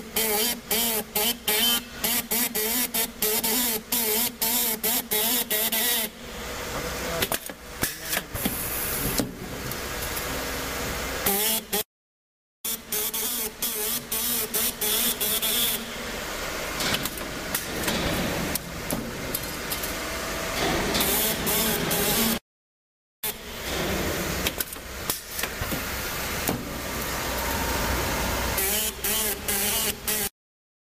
and, and